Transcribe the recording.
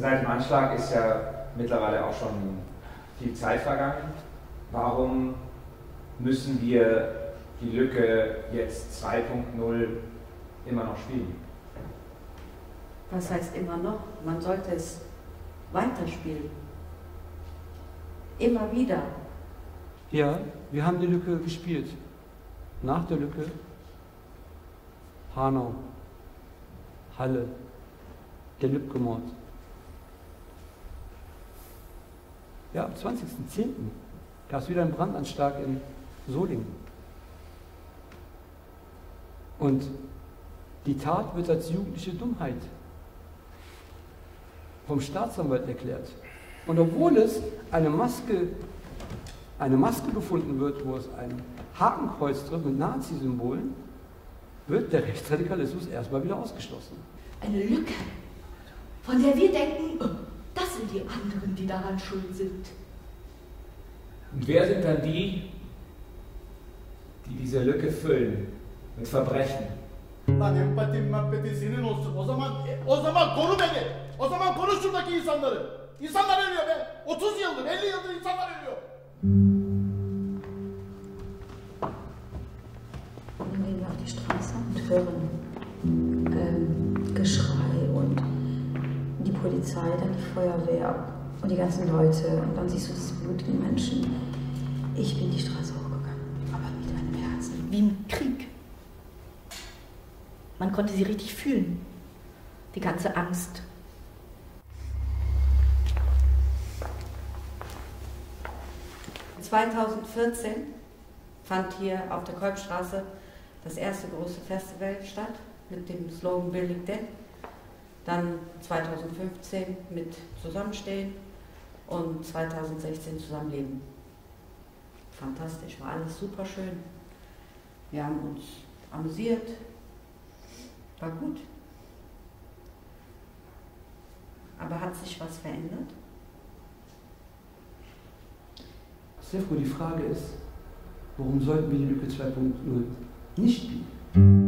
Seit dem Anschlag ist ja mittlerweile auch schon viel Zeit vergangen. Warum müssen wir die Lücke jetzt 2.0 immer noch spielen? Was heißt immer noch? Man sollte es weiterspielen. Immer wieder. Ja, wir haben die Lücke gespielt. Nach der Lücke Hanau, Halle, der Lübcke-Mord. Ja, am 20.10. gab es wieder einen Brandanschlag in Solingen. Und die Tat wird als jugendliche Dummheit vom Staatsanwalt erklärt. Und obwohl es eine Maske, eine Maske gefunden wird, wo es ein Hakenkreuz drin mit Nazi-Symbolen, wird der Rechtsradikalismus erstmal wieder ausgeschlossen. Eine Lücke, von der wir denken, oh, die anderen, die daran schuld sind. Und wer sind dann die, die diese Lücke füllen mit Verbrechen? Lan empatim mempati senin olsun. O zaman o zaman koru beni. O zaman koru şuradaki insanları. İnsanlar ölüyor be. 30 yıldır, 50 yıldır insanlar ölüyor. Dann gehen wir auf die Straße und hören ähm, Geschrei Polizei, dann die Feuerwehr und die ganzen Leute. Und dann siehst du das Blut in den Menschen. Ich bin die Straße hochgegangen, aber mit einem Herzen. Wie im Krieg. Man konnte sie richtig fühlen. Die ganze Angst. In 2014 fand hier auf der Kolbstraße das erste große Festival statt mit dem Slogan Building Dead. Dann 2015 mit Zusammenstehen und 2016 Zusammenleben. Fantastisch, war alles super schön. Wir haben uns amüsiert, war gut. Aber hat sich was verändert? Stefko, die Frage ist, warum sollten wir die Lücke 2.0 nicht spielen?